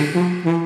Mm-hmm.